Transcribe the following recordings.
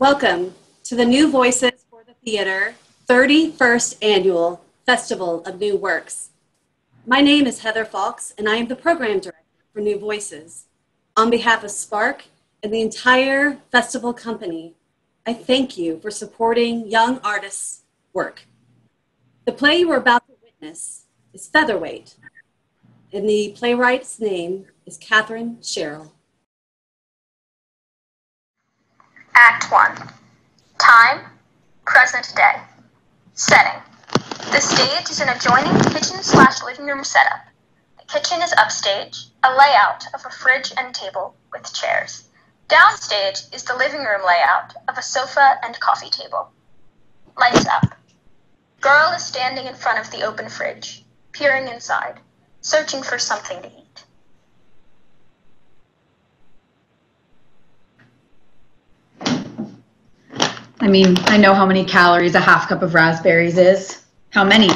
Welcome to the New Voices for the Theater 31st Annual Festival of New Works. My name is Heather Fox, and I am the Program Director for New Voices. On behalf of SPARC and the entire festival company, I thank you for supporting young artists' work. The play you are about to witness is Featherweight, and the playwright's name is Katheryn Sherrill. Act 1. Time, present day. Setting. The stage is an adjoining kitchen slash living room setup. The kitchen is upstage, a layout of a fridge and table with chairs. Downstage is the living room layout of a sofa and coffee table. Lights up. Girl is standing in front of the open fridge, peering inside, searching for something to eat. I mean, I know how many calories a half cup of raspberries is. How many?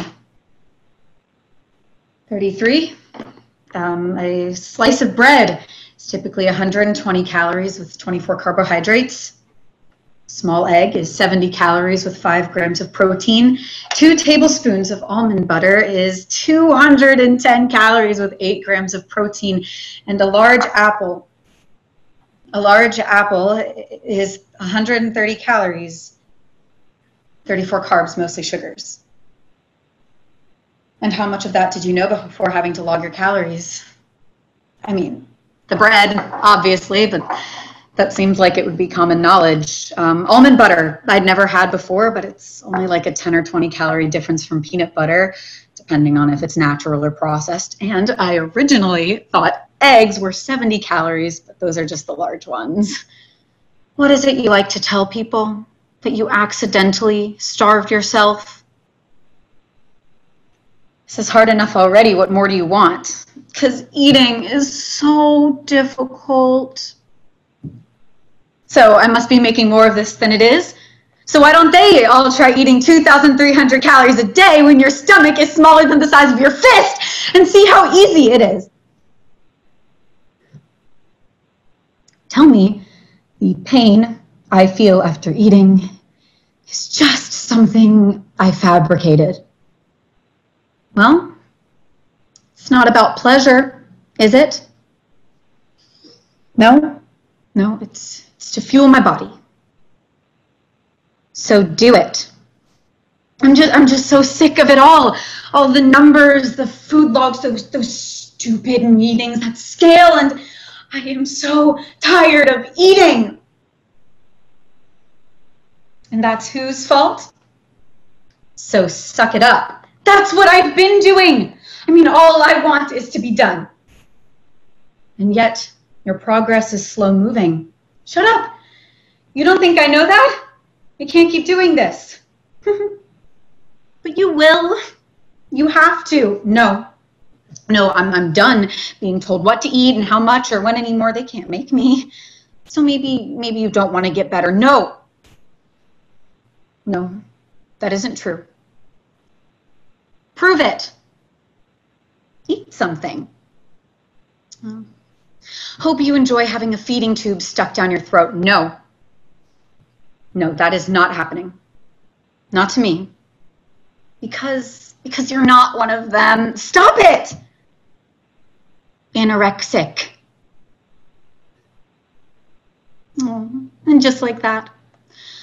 33. Um, a slice of bread is typically 120 calories with 24 carbohydrates. Small egg is 70 calories with 5 grams of protein. Two tablespoons of almond butter is 210 calories with 8 grams of protein. And a large apple a large apple is 130 calories, 34 carbs, mostly sugars. And how much of that did you know before having to log your calories? I mean, the bread, obviously, but that seems like it would be common knowledge. Um, almond butter, I'd never had before, but it's only like a 10 or 20 calorie difference from peanut butter, depending on if it's natural or processed. And I originally thought eggs were 70 calories, but those are just the large ones. What is it you like to tell people? That you accidentally starved yourself? This is hard enough already. What more do you want? Because eating is so difficult. So I must be making more of this than it is. So why don't they all try eating 2,300 calories a day when your stomach is smaller than the size of your fist and see how easy it is? Tell me the pain I feel after eating is just something I fabricated. Well, it's not about pleasure, is it? No, no, it's, it's to fuel my body. So do it. I'm just, I'm just so sick of it all. All the numbers, the food logs, those, those stupid meetings, that scale, and I am so tired of eating. And that's whose fault? So suck it up. That's what I've been doing. I mean, all I want is to be done. And yet, your progress is slow moving. Shut up. You don't think I know that? I can't keep doing this. but you will. You have to. No, no, I'm, I'm done being told what to eat and how much or when anymore. They can't make me. So maybe, maybe you don't want to get better. No. No, that isn't true. Prove it. Eat something. Oh. Hope you enjoy having a feeding tube stuck down your throat. No. No, that is not happening. Not to me. Because, because you're not one of them. Stop it! Anorexic. Oh, and just like that,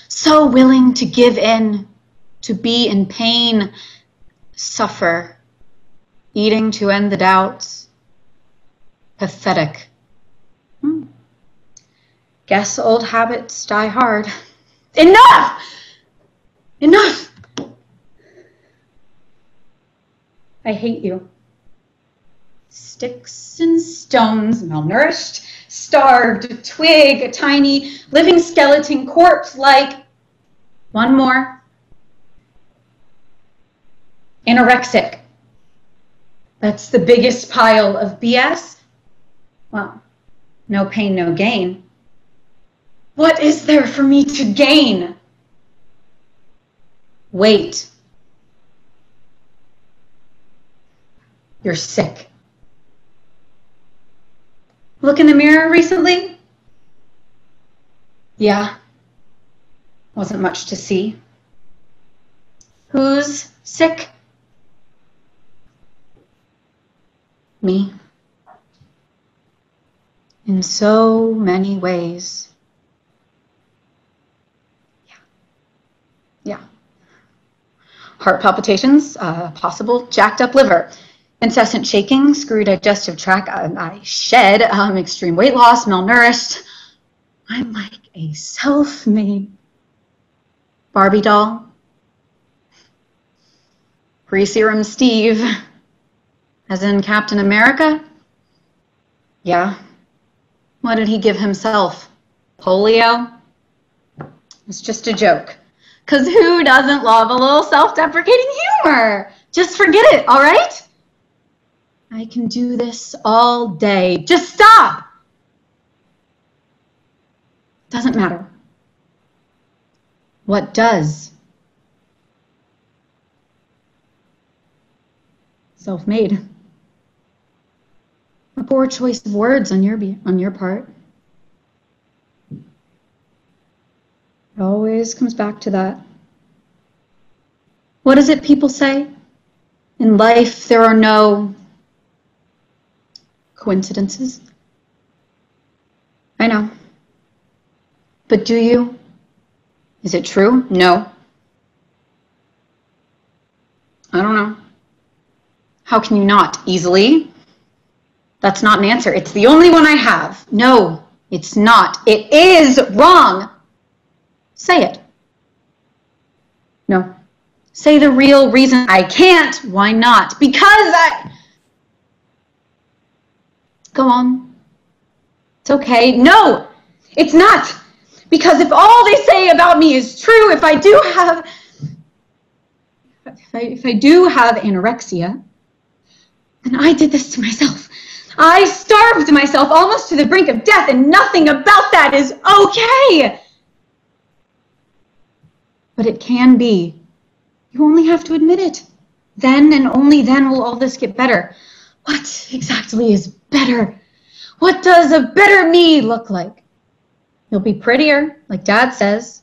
so willing to give in, to be in pain, suffer, eating to end the doubts. Pathetic. Hmm. Guess old habits die hard. Enough! Enough! I hate you sticks and stones, malnourished, starved, a twig, a tiny living skeleton corpse like one more. Anorexic. That's the biggest pile of BS. Well, no pain, no gain. What is there for me to gain? Wait. You're sick look in the mirror recently? Yeah. Wasn't much to see. Who's sick? Me. In so many ways. Yeah. Yeah. Heart palpitations, uh, possible jacked up liver, incessant shaking, screwy digestive tract, I, I shed, um, extreme weight loss, malnourished. I'm like a self made Barbie doll. Pre serum Steve, as in Captain America? Yeah. What did he give himself? Polio? It's just a joke. Because who doesn't love a little self deprecating humor? Just forget it, all right? I can do this all day. Just stop! Doesn't matter. What does? Self-made. A poor choice of words on your on your part. It always comes back to that. What is it people say? In life, there are no coincidences. I know. But do you? Is it true? No. I don't know. How can you not? Easily. That's not an answer. It's the only one I have. No, it's not. It is wrong. Say it. No. Say the real reason I can't. Why not? Because I. Go on. It's okay. No, it's not. Because if all they say about me is true, if I do have, if I, if I do have anorexia, then I did this to myself. I starved myself almost to the brink of death, and nothing about that is okay. But it can be. You only have to admit it. Then and only then will all this get better. What exactly is better? What does a better me look like? You'll be prettier, like dad says.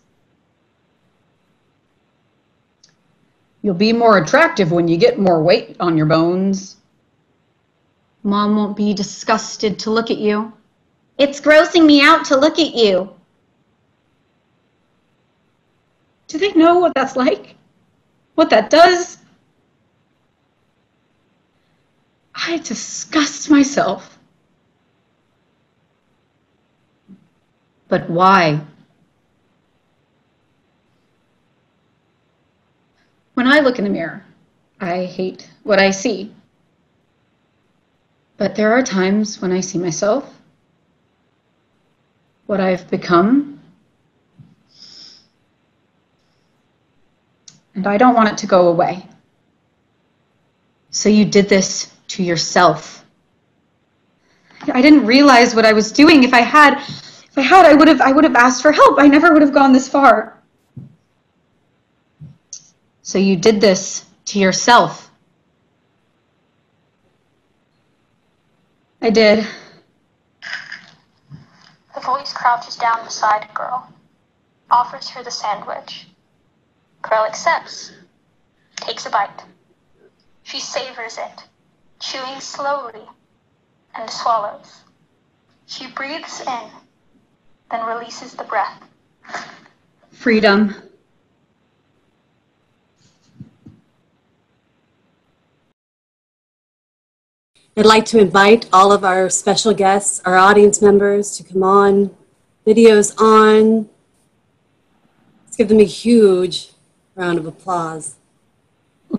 You'll be more attractive when you get more weight on your bones. Mom won't be disgusted to look at you. It's grossing me out to look at you. Do they know what that's like? What that does? I disgust myself. But why? When I look in the mirror, I hate what I see. But there are times when I see myself, what I've become, and I don't want it to go away. So you did this to yourself. I didn't realize what I was doing. If I had, if I had, I would have, I would have asked for help. I never would have gone this far. So you did this to yourself. I did. The voice crouches down beside a girl, offers her the sandwich. Girl accepts, takes a bite. She savors it, chewing slowly, and swallows. She breathes in then releases the breath. Freedom. I'd like to invite all of our special guests, our audience members to come on, videos on. Let's give them a huge round of applause.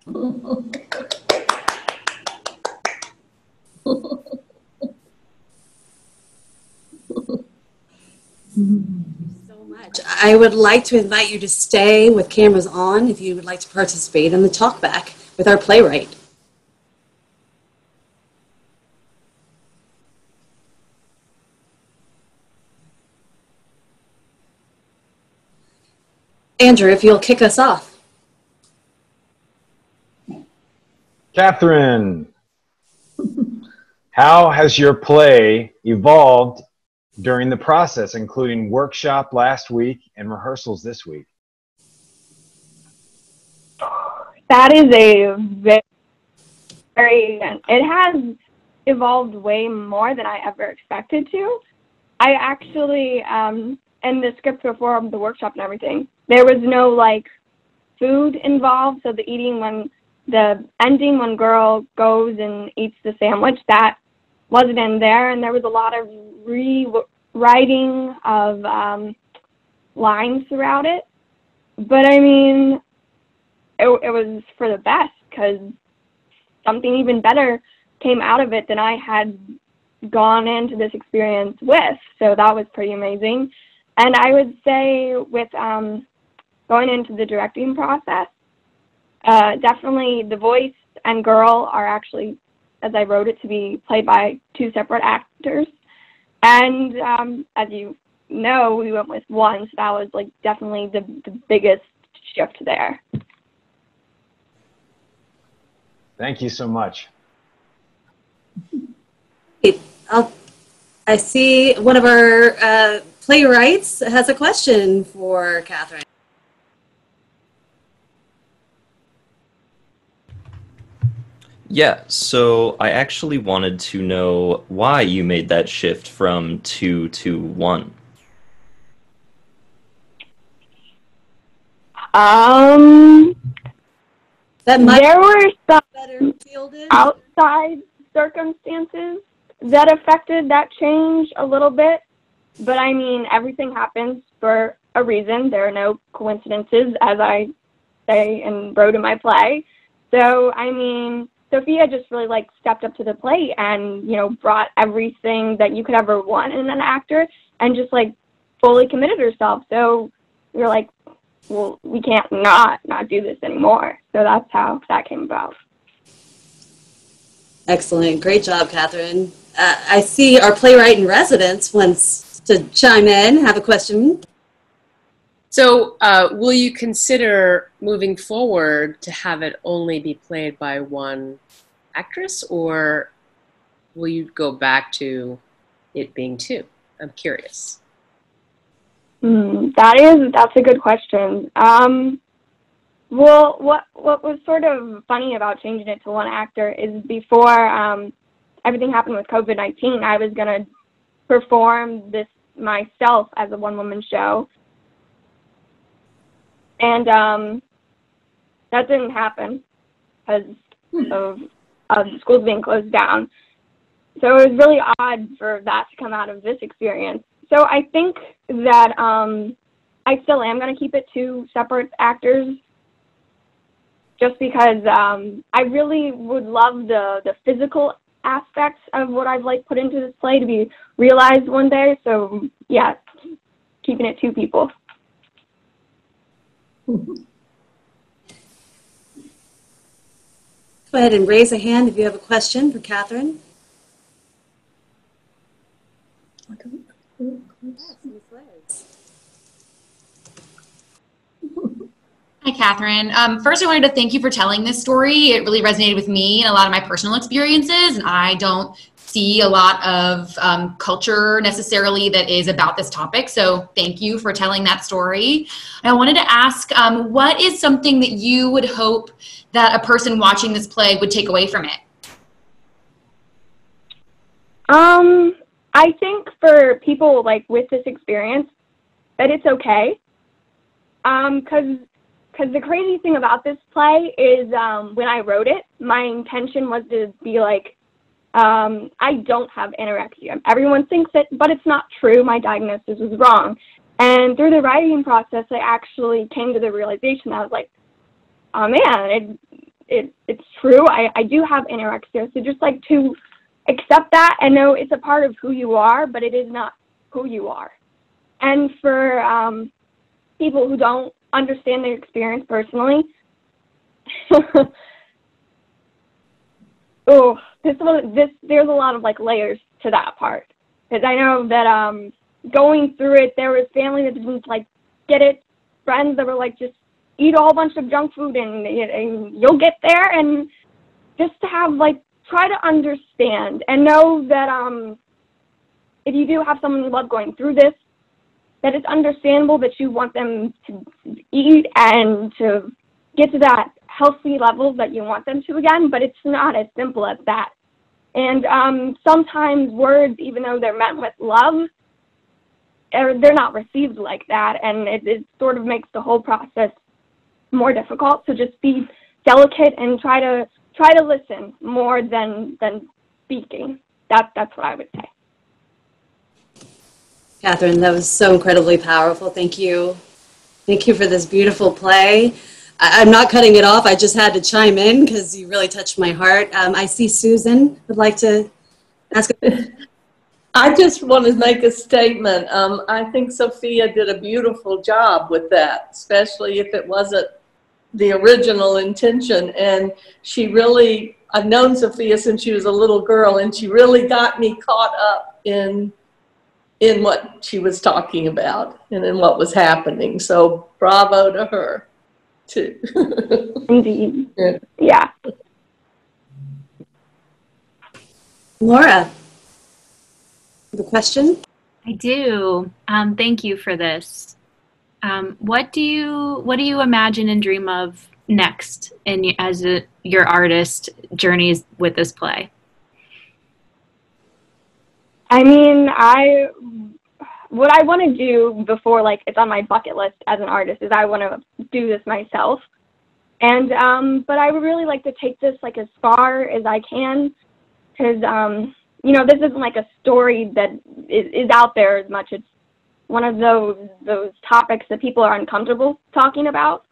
so much. I would like to invite you to stay with cameras on if you would like to participate in the talkback with our playwright. Andrew, if you'll kick us off. Katheryn, how has your play evolved during the process, including workshop last week and rehearsals this week? That is a very, very it has evolved way more than I ever expected to. I actually, um, in the script before the workshop and everything, there was no like food involved, so the eating when the ending when girl goes and eats the sandwich that wasn't in there, and there was a lot of rewriting of um, lines throughout it. But I mean, it, it was for the best because something even better came out of it than I had gone into this experience with. So that was pretty amazing. And I would say with um, going into the directing process, uh, definitely the voice and girl are actually, as I wrote it, to be played by two separate actors. And um, as you know, we went with one, so that was like definitely the, the biggest shift there. Thank you so much. I'll, I see one of our uh, playwrights has a question for Katheryn. Yeah, so I actually wanted to know why you made that shift from two to one. Um, that might there were some better outside circumstances that affected that change a little bit. But I mean, everything happens for a reason. There are no coincidences, as I say and wrote in my play. So, I mean, Sophia just really like stepped up to the plate and, you know, brought everything that you could ever want in an actor and just like fully committed herself. So we are like, well, we can't not not do this anymore. So that's how that came about. Excellent. Great job, Katheryn. Uh, I see our playwright in residence wants to chime in, have a question. So, uh, will you consider moving forward to have it only be played by one actress, or will you go back to it being two? I'm curious. Mm, that is that's a good question. Um, well, what what was sort of funny about changing it to one actor is before um, everything happened with COVID nineteen, I was gonna perform this myself as a one woman show, and um, that didn't happen because hmm. of of schools being closed down. So it was really odd for that to come out of this experience. So I think that um, I still am going to keep it two separate actors just because um, I really would love the the physical aspects of what I've like put into this play to be realized one day. So yeah, keeping it two people. Go ahead and raise a hand if you have a question for Katheryn. Hi, Katheryn. Um, first, I wanted to thank you for telling this story. It really resonated with me and a lot of my personal experiences, and I don't see a lot of um, culture necessarily that is about this topic. So, thank you for telling that story. I wanted to ask um, what is something that you would hope that a person watching this play would take away from it? Um, I think for people like with this experience, that it's okay. Um, cause because the crazy thing about this play is um, when I wrote it, my intention was to be like, um, I don't have anorexia. Everyone thinks it, but it's not true. My diagnosis was wrong. And through the writing process, I actually came to the realization I was like, oh man, it, it it's true. I, I do have anorexia. So just like to accept that and know it's a part of who you are, but it is not who you are. And for um, people who don't understand their experience personally. oh, this one, this there's a lot of like layers to that part. Because I know that um going through it, there was family that didn't like get it, friends that were like just eat a whole bunch of junk food and, and you'll get there, and just to have like try to understand and know that um if you do have someone you love going through this that it's understandable that you want them to eat and to get to that healthy levels that you want them to again, but it's not as simple as that. And um, sometimes words, even though they're meant with love, they're not received like that, and it, it sort of makes the whole process more difficult. So just be delicate and try to try to listen more than than speaking. That that's what I would say. Katheryn, that was so incredibly powerful. Thank you. Thank you for this beautiful play. I, am not cutting it off. I just had to chime in because you really touched my heart. Um, I see Susan would like to ask. I just want to make a statement. Um, I think Sophia did a beautiful job with that, especially if it wasn't the original intention. And she really, I've known Sophia since she was a little girl, and she really got me caught up in in what she was talking about and in what was happening. So bravo to her, too. Indeed. Yeah. yeah. Laura, the question? I do. Um, thank you for this. Um, what do you what do you imagine and dream of next in as a, your artist journeys with this play? I mean, I what I want to do before like it's on my bucket list as an artist is I want to do this myself. And um but I would really like to take this like as far as I can cuz um you know, this isn't like a story that is, is out there as much. It's one of those those topics that people are uncomfortable talking about,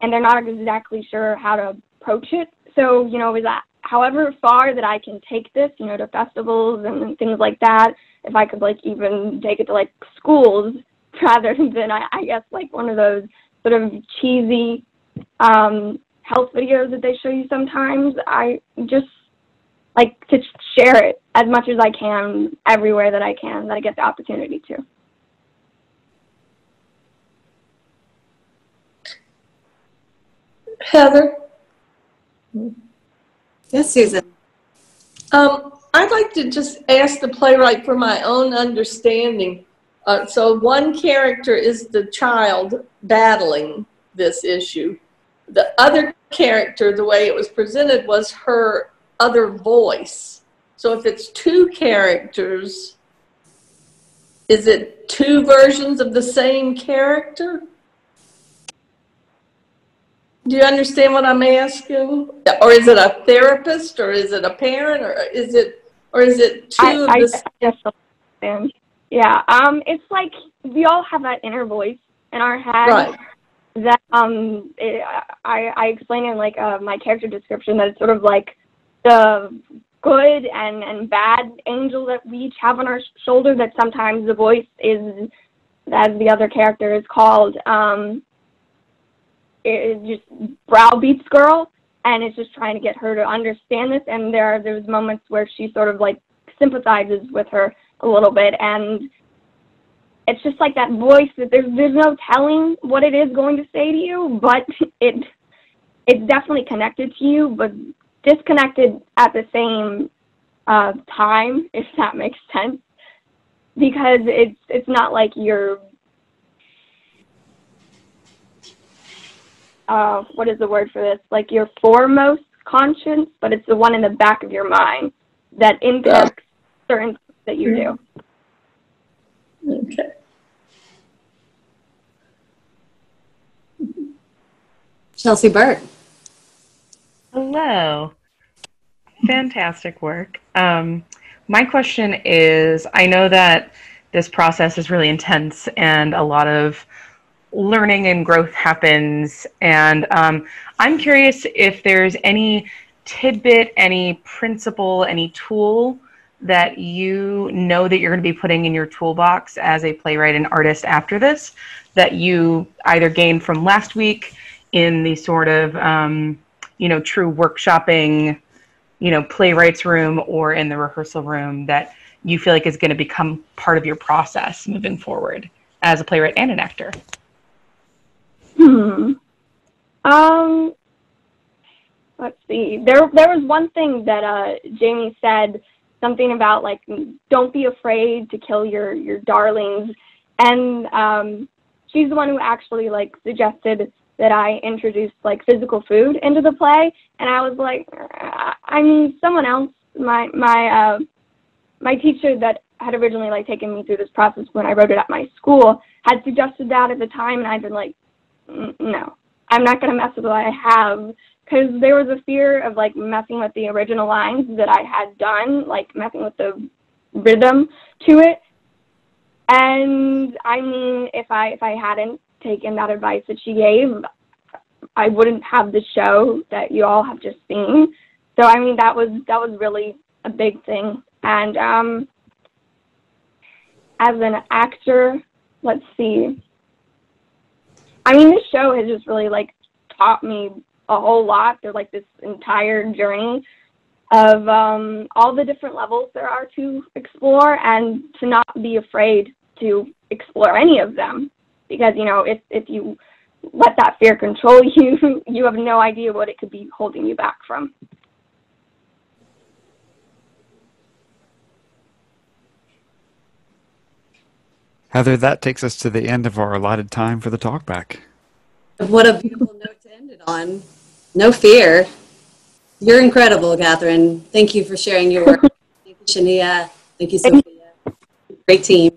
and they're not exactly sure how to approach it. So, you know, is that however far that I can take this, you know, to festivals and things like that, if I could like even take it to like schools rather than I, I guess like one of those sort of cheesy um, health videos that they show you sometimes. I just like to share it as much as I can everywhere that I can that I get the opportunity to. Heather? Yes, Susan. Um, I'd like to just ask the playwright for my own understanding. Uh, so one character is the child battling this issue. The other character, the way it was presented, was her other voice. So if it's two characters, is it two versions of the same character? Do you understand what I'm asking? Or is it a therapist or is it a parent or is it or is it two I, of I, the I understand. Yeah, um, it's like we all have that inner voice in our head. Right. That um, it, I I explain in like uh, my character description that it's sort of like the good and, and bad angel that we each have on our shoulder that sometimes the voice is as the other character is called um it just browbeats girl and it's just trying to get her to understand this. And there are there's moments where she sort of like sympathizes with her a little bit. And it's just like that voice that there's there's no telling what it is going to say to you but it it's definitely connected to you but disconnected at the same uh, time, if that makes sense, because it's it's not like you're uh, what is the word for this? Like your foremost conscience, but it's the one in the back of your mind that impacts certain things that you do. Okay. Chelsea Burt. Hello. Fantastic work. Um, my question is I know that this process is really intense and a lot of learning and growth happens. And um, I'm curious if there's any tidbit, any principle, any tool that you know that you're going to be putting in your toolbox as a playwright and artist after this that you either gained from last week in the sort of um, you know, true workshopping, you know, playwrights room or in the rehearsal room that you feel like is going to become part of your process moving forward as a playwright and an actor? Hmm. Um. Let's see. There, there was one thing that uh, Jamie said, something about like, don't be afraid to kill your your darlings, and um, she's the one who actually like suggested that I introduced like physical food into the play, and I was like, I mean, someone else, my my uh, my teacher that had originally like taken me through this process when I wrote it at my school had suggested that at the time, and I've been like, no, I'm not gonna mess with what I have because there was a fear of like messing with the original lines that I had done, like messing with the rhythm to it. And I mean, if I if I hadn't taken that advice that she gave, I wouldn't have the show that you all have just seen. So I mean, that was that was really a big thing. And um, as an actor, let's see. I mean, this show has just really like taught me a whole lot. They're like this entire journey of um, all the different levels there are to explore and to not be afraid to explore any of them because you know if if you let that fear control you you have no idea what it could be holding you back from Heather, that takes us to the end of our allotted time for the talkback. What a beautiful note to end it on. No fear. You're incredible, Katheryn. Thank you for sharing your work. Thank you, Shanea. Thank you, Sophia. Great team.